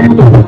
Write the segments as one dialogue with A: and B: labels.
A: Gracias.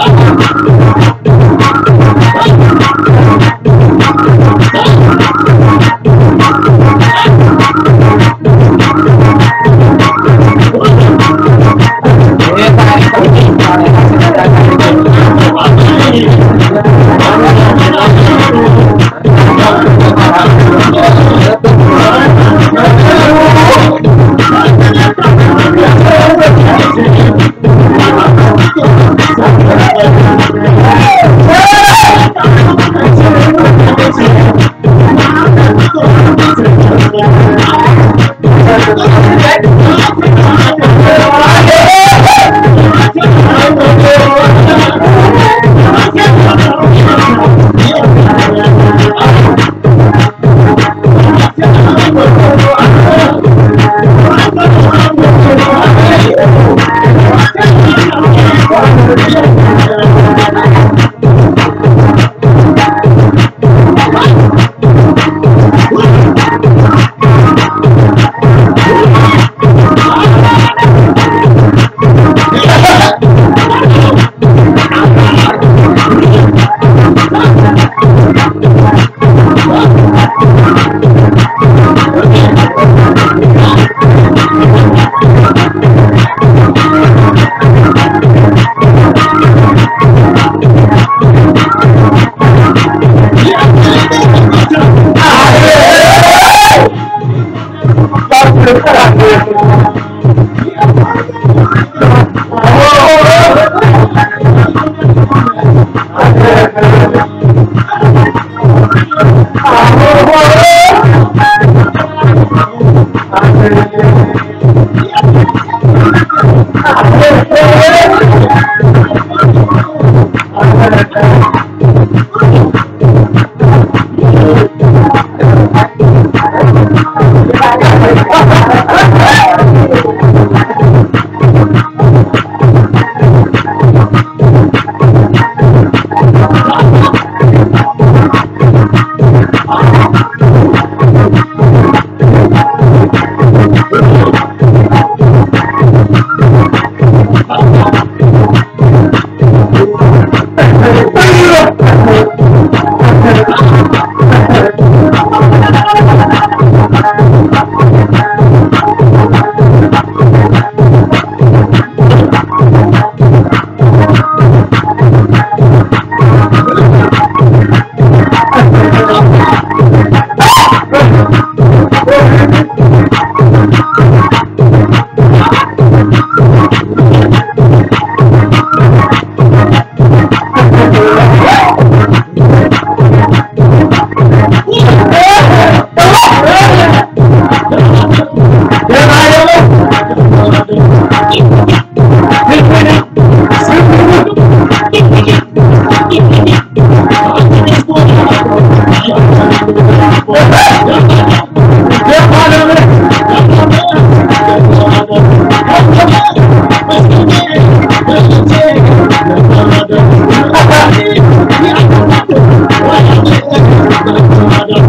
A: Thank I'm I'm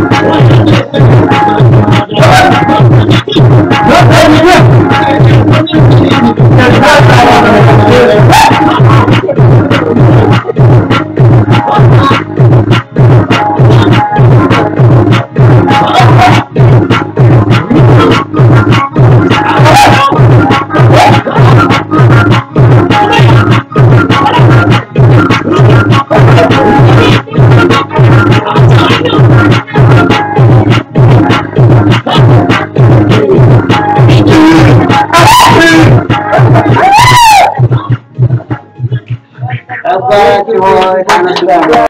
A: down.